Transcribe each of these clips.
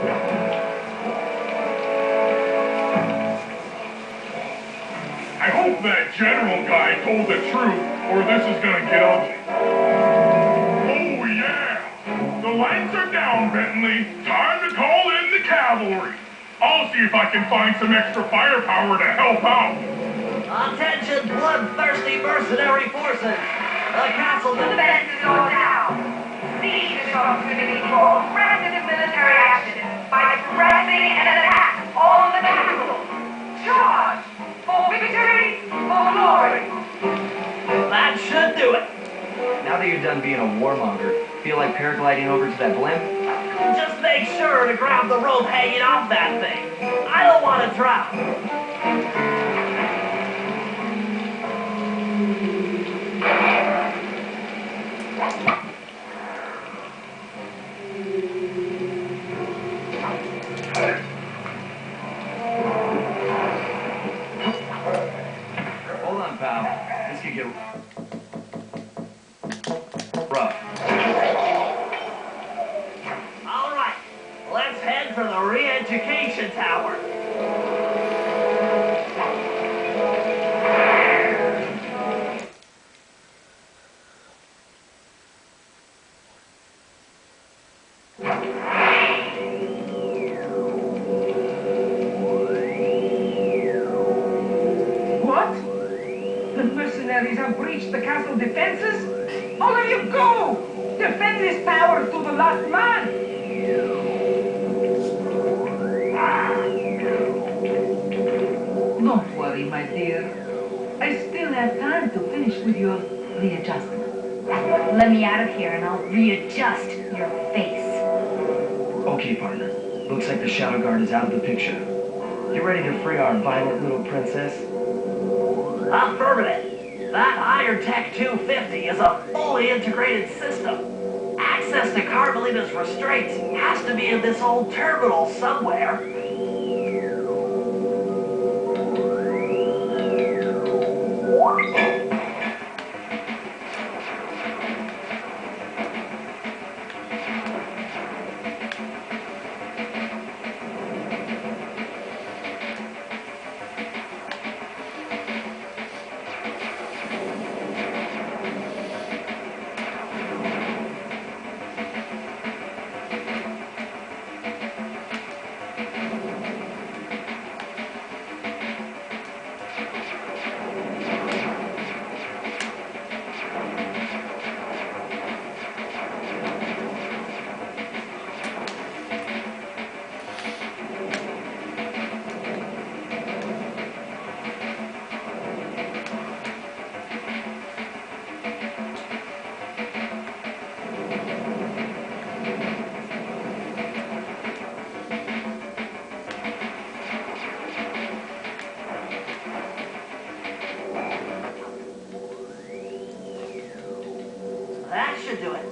I hope that general guy told the truth, or this is gonna get ugly. Oh yeah! The lights are down, Bentley. Time to call in the cavalry. I'll see if I can find some extra firepower to help out. Attention, bloodthirsty mercenary forces! The castle defenses are down! Now that you're done being a warmonger, feel like paragliding over to that blimp? Just make sure to grab the rope hanging off that thing. I don't want to drop. Hold on, pal. This could get All right, let's head for the re-education tower. What? The mercenaries have breached the castle defenses? All of you go! Defend this tower to the last man! Don't worry, my dear. I still have time to finish with your readjustment. Let me out of here and I'll readjust your face. Okay, partner. Looks like the Shadow Guard is out of the picture. You ready to free our violent little princess? Affirmative. That Iron Tech 250 is a fully integrated system. Access to Carmelita's restraints has to be in this old terminal somewhere. That should do it.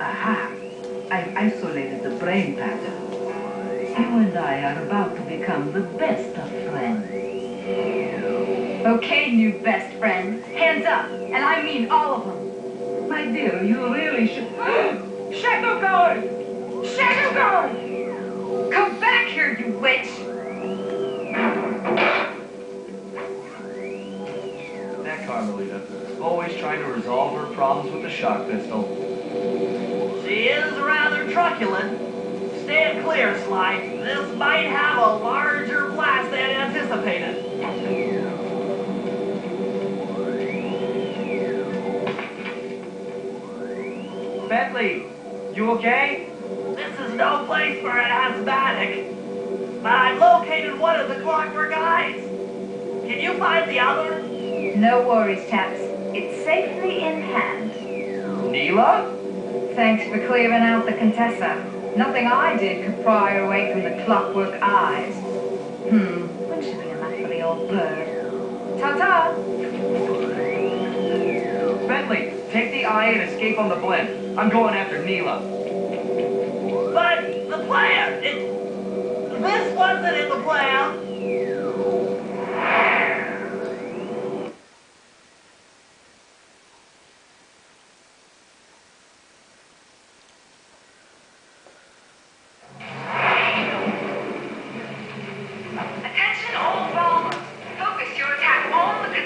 Aha! I've isolated the brain pattern. You and I are about to become the best of friends. Okay, new best friend. Hands up. And I mean all of them. My dear, you really should... Shadow Guard! Shadow Guard! Here, you witch! That Carmelita. Always trying to resolve her problems with the shock pistol. She is rather truculent. Stand clear, Sly. This might have a larger blast than anticipated. Bentley, you okay? This is no place for an asthmatic. But I've located one of the Clockwerk eyes. Can you find the other? No worries, chaps. It's safely in hand. Neyla? Thanks for clearing out the Contessa. Nothing I did could pry her away from the Clockwerk eyes. Hmm, when should be enough for the old bird? Ta-ta! Bentley, take the eye and escape on the blimp. I'm going after Neyla. But the plan, it this wasn't in the plan. Attention all bombers. Focus your attack on the.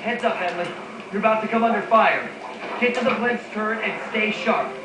Heads up, Edley. You're about to come under fire. Get to the blitz turret and stay sharp.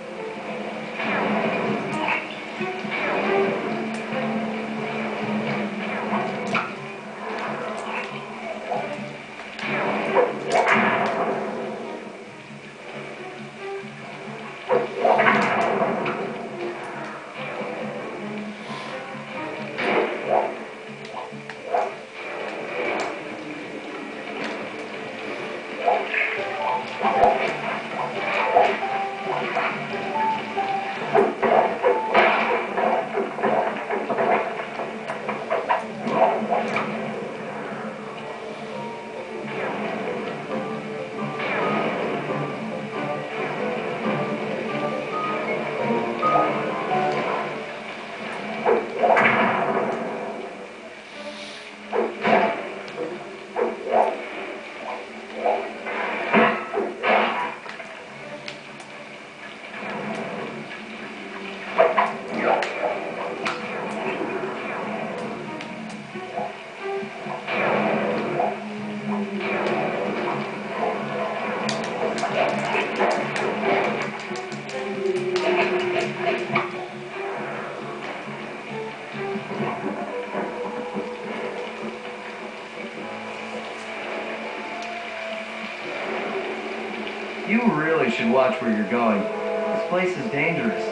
You really should watch where you're going. This place is dangerous.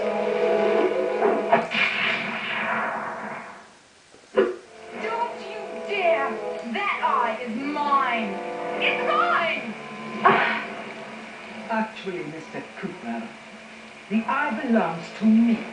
Don't you dare! That eye is mine! It's mine! Actually, Mr. Cooper, the eye belongs to me.